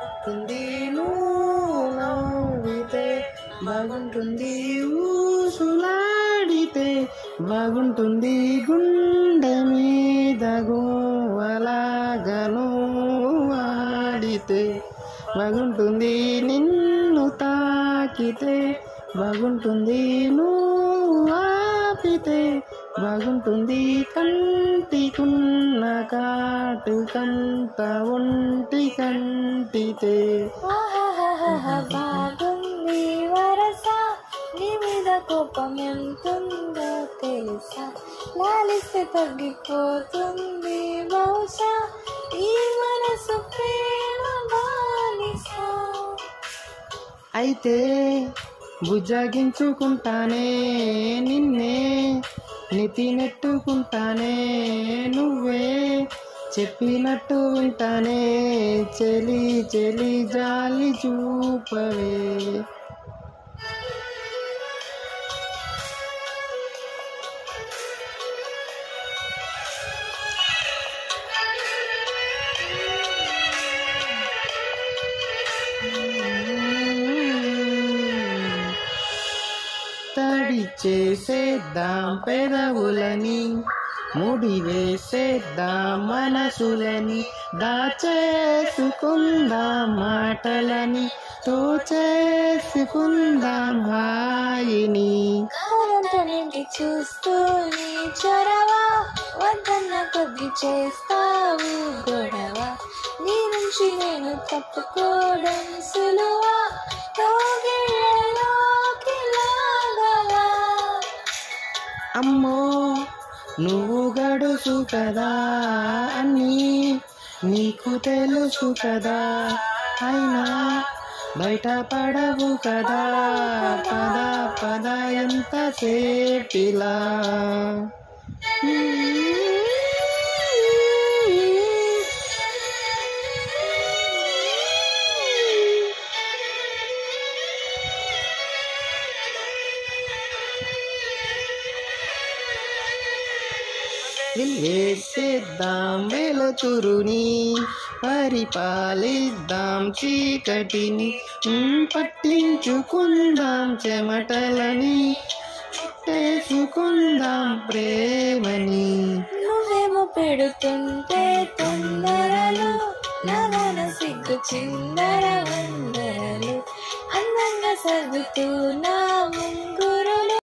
బాగుంటుంది నవ్వితే బాగుంటుంది ఊసులాడితే బాగుంటుంది గుండె మీద గోవలాగను ఆడితే బాగుంటుంది నిన్ను తాకితే బాగుంటుంది నువ్వు బాగుంటుంది కంటికున్న కాటు కంత ఒంటి కంటితే. బాగుంది వరస. నీ మీద కోపం ఎంతుందో తెలుసా? లాలిస్తే తగ్గిపోతుంది బహుశా. ఈ మనసు ప్రేమ బానిస. అయితే బుజ్జగించుకుంటానే నిన్నే. నెత్తి నెట్టుకుంటానే నువ్వే చెప్పినట్టు వింటానే. చెలి చెలి జాలి చూపవే. తడి చేసేద్దాం పెదవులని ముడివేసేద్దాం మనసులని దాచేసుకుందాం మాటలని తోచేసుకుందాం హాయిని నిండి చూస్తూ చొరవ వద్దన్న కొద్ది చేస్తావు గొడవ. నీ నుంచి నేను తప్పుకోవడం సులువ అమ్మో నువ్వు గడుసు కదా అని నీకు తెలుసు కదా. అయినా బయట పడవు కదా. పద పద ఎంత సేపిలా వేసేద్దాం వెలుతురుని పరిపాలిద్దాం చీకటిని పట్టించుకుందాం చెమటలని చుట్టేసుకుందాం ప్రేమని. నువ్వేమో పెడుతుంటే తొందరలు నవన సిగ్గు చిందర వందరలు అందంగా సర్దుతూ నా